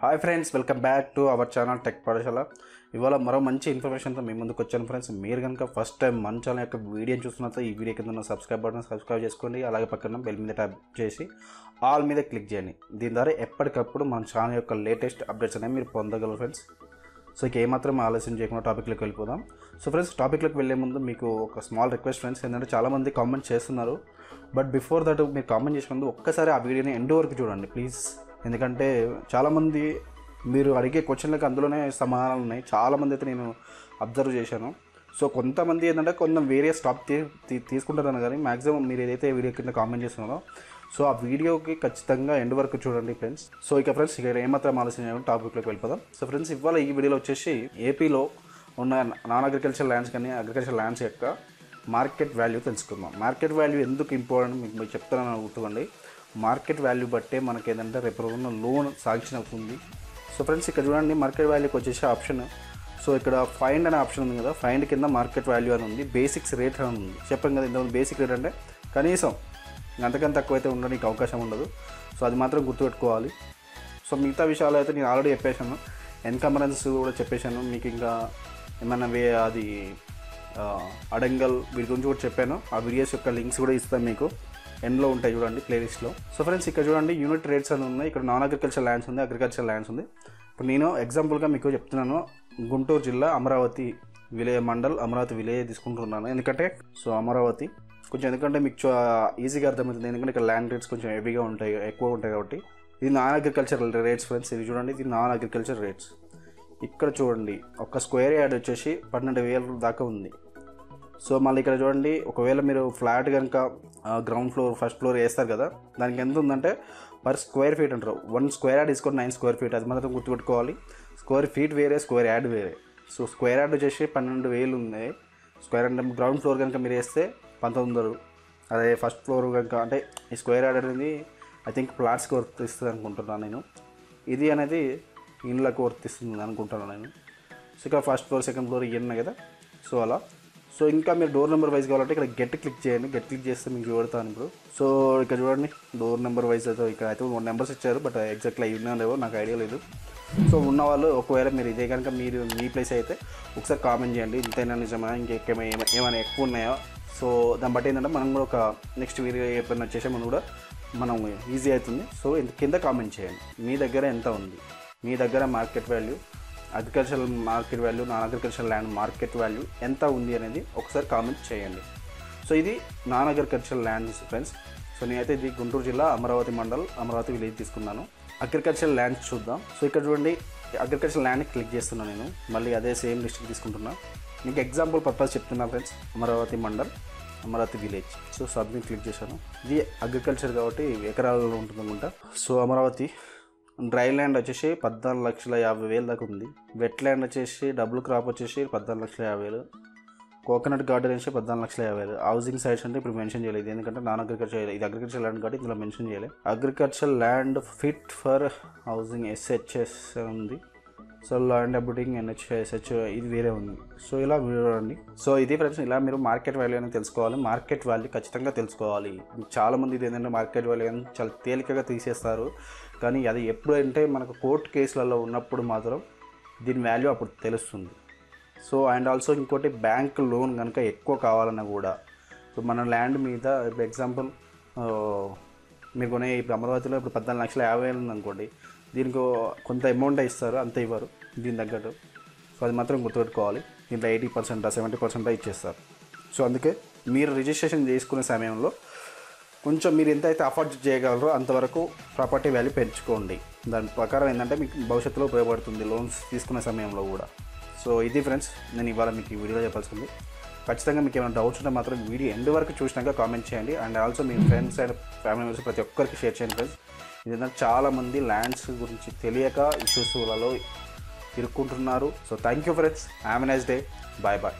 Hi friends welcome back to our channel tech Pathashala ఇవాళ మరో మంచి ఇన్ఫర్మేషన్తో మీ ముందుకు వచ్చాను ఫ్రెండ్స్ మీరు కనుక ఫస్ట్ టైం మన ఛానల్ యొక్క వీడియో చూస్తున్నట్టు ఈ వీడియో కింద సబ్స్క్రైబ్ బటన్ సబ్స్క్రైబ్ చేసుకోండి. అలాగే పక్కన బెల్ మీద ట్యాప్ చేసి ఆల్ మీద క్లిక్ చేయండి. దీని ద్వారా ఎప్పటికప్పుడు మన ఛానల్ యొక్క లేటెస్ట్ అప్డేట్స్ అనేవి మీరు పొందగలరు ఫ్రెండ్స్ సో ఇక ఏమాత్రం ఆలస్యం చేయకుండా టాపిక్లోకి వెళ్ళిపోదాం. సో ఫ్రెండ్స్ టాపిక్లోకి వెళ్ళే ముందు మీకు ఒక స్మాల్ రిక్వెస్ట్ ఫ్రెండ్స్ ఏంటంటే చాలామంది కామెంట్ చేస్తున్నారు. బట్ బిఫోర్ దట్ మీరు కామెంట్ చేసే ముందు ఒక్కసారి ఆ వీడియోని ఎండ్ వరకు చూడండి ప్లీజ్ ఎందుకంటే చాలామంది మీరు అడిగే క్వశ్చన్లకు అందులోనే సమాధానాలు ఉన్నాయి. చాలామంది అయితే నేను అబ్జర్వ్ చేశాను. సో కొంతమంది ఏంటంటే కొంత వేరియస్ టాప్ తీసుకుంటారని కానీ మ్యాక్సిమం మీరు ఏదైతే వీడియో కింద కామెంట్ చేస్తున్నారో సో ఆ వీడియోకి ఖచ్చితంగా ఎండ్ వరకు చూడండి ఫ్రెండ్స్ సో ఇక ఫ్రెండ్స్ ఇక ఏమాత్రం ఆలోచన చేయకుండా టాపిక్లోకి వెళ్ళిపోదాం. సో ఫ్రెండ్స్ ఇవాళ ఈ వీడియోలో వచ్చేసి ఏపీలో ఉన్న నాన్ అగ్రికల్చర్ ల్యాండ్స్ కానీ అగ్రికల్చర్ ల్యాండ్స్ యొక్క మార్కెట్ వాల్యూ తెలుసుకుందాం. మార్కెట్ వాల్యూ ఎందుకు ఇంపార్టెంట్ మీకు చెప్తానని అడుగుతుందండి మార్కెట్ వాల్యూ బట్టే మనకి ఏంటంటే రేపు రోజున లోన్ సాంక్షన్ అవుతుంది. సో ఫ్రెండ్స్ ఇక్కడ చూడండి మార్కెట్ వాల్యూకి వచ్చేసి ఆప్షన్. సో ఇక్కడ ఫైండ్ అనే ఆప్షన్ ఉంది కదా ఫైండ్ కింద మార్కెట్ వాల్యూ అని ఉంది బేసిక్స్ రేట్ అని ఉంది. చెప్పాం కదా ఇంతకుముందు బేసిక్ రేట్ అంటే కనీసం అంతకంత తక్కువ అయితే ఉండడానికి అవకాశం ఉండదు. సో అది మాత్రం గుర్తుపెట్టుకోవాలి. సో మిగతా విషయాలు అయితే నేను ఆల్రెడీ చెప్పేశాను. ఎన్కంబరెన్స్ కూడా చెప్పేశాను. మీకు ఇంకా ఏమైనా వే అది అడంగల్ వీటి గురించి కూడా చెప్పాను. ఆ వీడియోస్ యొక్క లింక్స్ కూడా ఇస్తాను మీకు. ఎండ్లో ఉంటాయి చూడండి ప్లేలిస్ట్లో సో ఫ్రెండ్స్ ఇక్కడ చూడండి యూనిట్ రేట్స్ అని ఉన్నాయి. ఇక్కడ నాన్ అగ్రికల్చర్ ల్యాండ్స్ ఉంది అగ్రికల్చర్ ల్యాండ్స్ ఉంది. ఇప్పుడు నేను ఎగ్జాంపుల్గా మీకు చెప్తున్నాను. గుంటూరు జిల్లా అమరావతి విలేయ మండల్ అమరావతి విలేయ తీసుకుంటున్నాను. ఎందుకంటే సో అమరావతి కొంచెం ఎందుకంటే మీకు చా- ఈజీగా అర్థమవుతుంది. ఎందుకంటే ఇక్కడ ల్యాండ్ రేట్స్ కొంచెం హెవీగా ఉంటాయి ఎక్కువ ఉంటాయి కాబట్టి. ఇది నాన్ అగ్రికల్చర్ రేట్స్ ఫ్రెండ్స్ ఇది చూడండి ఇది నాన్ అగ్రికల్చర్ రేట్స్ ఇక్కడ చూడండి ఒక స్క్వేర్ యార్డ్ వచ్చేసి పన్నెండు వేల దాకా ఉంది. సో మళ్ళీ ఇక్కడ చూడండి ఒకవేళ మీరు ఫ్లాట్ కనుక గ్రౌండ్ ఫ్లోర్ ఫస్ట్ ఫ్లోర్ వేస్తారు కదా దానికి ఎంత ఉందంటే పర్ స్క్వేర్ ఫీట్ అంటారు. వన్ స్క్వేర్ యాడ్ తీసుకొని నైన్ స్క్వేర్ ఫీట్ అది మాత్రం గుర్తుపెట్టుకోవాలి. స్క్వేర్ ఫీట్ వేరే స్క్వేర్ యాడ్ వేరే. సో స్క్వేర్ యాడ్ వచ్చేసి పన్నెండు వేలు ఉంది స్క్వేర్ అంటే గ్రౌండ్ ఫ్లోర్ కనుక మీరు వేస్తే పంతొమ్మిది వందలు. అదే ఫస్ట్ ఫ్లోర్ కనుక అంటే ఈ స్క్వేర్ యాడ్ అనేది ఐ థింక్ ప్లాట్స్కి వర్తిస్తుంది అనుకుంటున్నాను నేను. ఇది అనేది ఇండ్లకు వర్తిస్తుంది అనుకుంటున్నాను నేను. సో ఇక్కడ ఫస్ట్ ఫ్లోర్ సెకండ్ ఫ్లోర్ ఇవన్నీ కదా. సో అలా. సో ఇంకా మీరు డోర్ నెంబర్ వైజ్ కావాలంటే ఇక్కడ గెట్ క్లిక్ చేయండి. గెట్ క్లిక్ చేస్తే మీకు చూడతాను ఇప్పుడు. సో ఇక్కడ చూడండి డోర్ నెంబర్ వైజ్ అయితే ఇక్కడ అయితే మూడు నెంబర్స్ ఇచ్చారు బట్ ఎగ్జాక్ట్లీ ఇవి లేవో నాకు ఐడియా లేదు. సో ఉన్న వాళ్ళు ఒకవేళ మీరు ఇదే కనుక మీరు మీ ప్లేస్ అయితే ఒకసారి కామెంట్ చేయండి. ఇంతైనా నిజమా? ఇంకెక్కమైనా ఏమైనా ఎక్కువ ఉన్నాయా? సో దాన్ని బట్టి ఏంటంటే మనం కూడా ఒక నెక్స్ట్ వీడియో ఎప్పుడైనా చేసే మనం కూడా మనం ఈజీ అవుతుంది. సో ఇంత కింద కామెంట్ చేయండి. మీ దగ్గర ఎంత ఉంది? మీ దగ్గర market value agriculture market value non agriculture land market value ఎంత ఉంది అనేది ఒకసారి కామెంట్ చేయండి. సో ఇది non agriculture lands friends. So నేనైతే ఇది గుంటూరు జిల్లా అమరావతి మండల్ అమరావతి విలేజ్ తీసుకున్నాను. అగ్రికల్చర్ ల్యాండ్ చూద్దాం. సో ఇక్కడ చూడండి అగ్రికల్చర్ ల్యాండ్ క్లిక్ చేస్తున్నాను నేను. మళ్ళీ అదే సేమ్ డిస్ట్రిక్ట్ తీసుకుంటున్నా. మీకు ఎగ్జాంపుల్ పర్పస్ చెప్తున్నా friends. Amaravati mandal Amaravati village. So submit click చేశాను. ఇది అగ్రికల్చర్ కాబట్టి ఎకరాలలో ఉంటుంది అనుకుంటా. సో అమరావతి డ్రై ల్యాండ్ వచ్చేసి పద్నాలుగు లక్షల యాభై వేలు దాకా ఉంది. వెట్ ల్యాండ్ వచ్చేసి డబుల్ క్రాప్ వచ్చేసి పద్నాలుగు లక్షల యాభై వేలు. కోకోనట్ గార్డెన్ వచ్చి పద్నాలుగు లక్షల యాభై వేలు. హౌసింగ్ సైట్స్ అంటే ఇప్పుడు మెన్షన్ చేయలేదు. ఎందుకంటే నాన్ అగ్రికల్చర్ ఇది అగ్రికల్చర్ ల్యాండ్ కాబట్టి ఇందులో మెన్షన్ చేయలేదు. Agriculture land fit for housing SHS ఉంది. సో ల్యాండ్ అబౌటింగ్ ఎన్హెచ్ఎస్హెచ్ ఇది వేరే ఉంది. సో ఇలా చూడండి. సో ఇది ఫ్రెండ్స్ ఇలా మీరు మార్కెట్ వాల్యూ అనేది తెలుసుకోవాలి. మార్కెట్ వాల్యూ ఖచ్చితంగా తెలుసుకోవాలి. చాలామంది ఇది ఏంటంటే మార్కెట్ వాల్యూ అని చాలా తేలికగా తీసేస్తారు. కానీ అది ఎప్పుడంటే మనకు కోర్టు కేసులలో ఉన్నప్పుడు మాత్రం దీని వాల్యూ అప్పుడు తెలుస్తుంది. సో అండ్ ఆల్సో ఇంకోటి బ్యాంక్ లోన్ కనుక ఎక్కువ కావాలన్నా కూడా సో మన ల్యాండ్ మీద ఇప్పుడు ఎగ్జాంపుల్ మీరు కొనే ఇప్పుడు అమరావతిలో ఇప్పుడు పద్నాలుగు లక్షల యాభై వేలు ఉందనుకోండి. దీనికి కొంత అమౌంట్ ఇస్తారు అంత ఇవ్వరు. దీని తగ్గట్టు. సో అది మాత్రం గుర్తుపెట్టుకోవాలి. దీంట్లో ఎయిటీ పర్సెంట్ సెవెంటీ పర్సెంట్ ఇచ్చేస్తారు. సో అందుకే మీరు రిజిస్ట్రేషన్ చేసుకునే సమయంలో కొంచెం మీరు ఎంత అయితే అఫోర్డ్ చేయగలరో అంతవరకు ప్రాపర్టీ వాల్యూ పెంచుకోండి. దాని ప్రకారం ఏంటంటే మీకు భవిష్యత్తులో ఉపయోగపడుతుంది లోన్స్ తీసుకునే సమయంలో కూడా. సో ఇది ఫ్రెండ్స్ నేను ఇవాళ మీకు ఈ వీడియో చెప్పాల్సింది. ఖచ్చితంగా మీకు ఏమైనా డౌట్స్ ఉంటే మాత్రం వీడియో ఎండ్ వరకు చూసినాక కామెంట్ చేయండి. అండ్ ఆల్సో మీ ఫ్రెండ్స్ అండ్ ఫ్యామిలీ మెంబర్స్ ప్రతి ఒక్కరికి షేర్ చేయండి ఫ్రెండ్స్ ఏదైనా చాలామంది ల్యాండ్స్ గురించి తెలియక ఇష్యూస్లలో ఇరుక్కుంటున్నారు. So thank you friends have a nice day bye bye